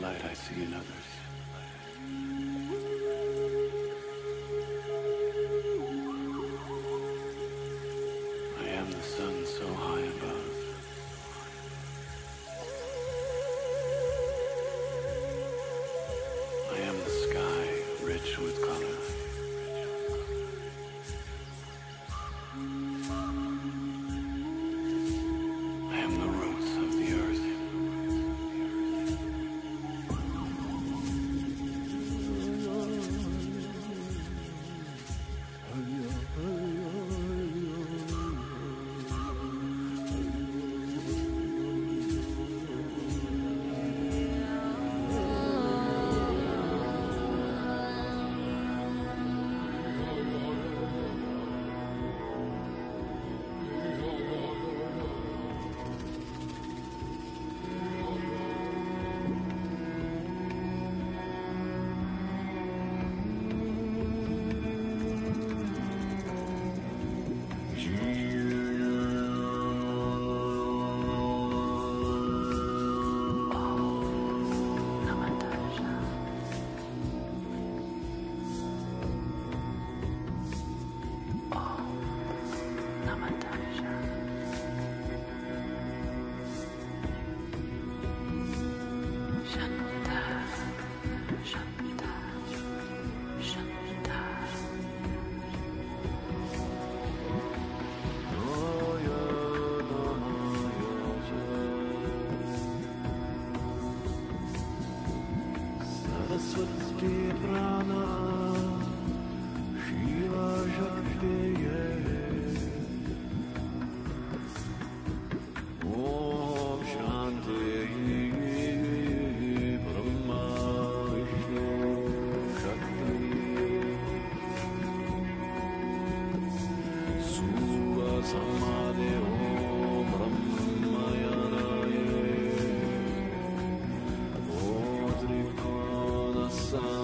light I see in others. Sweet Prana. sun.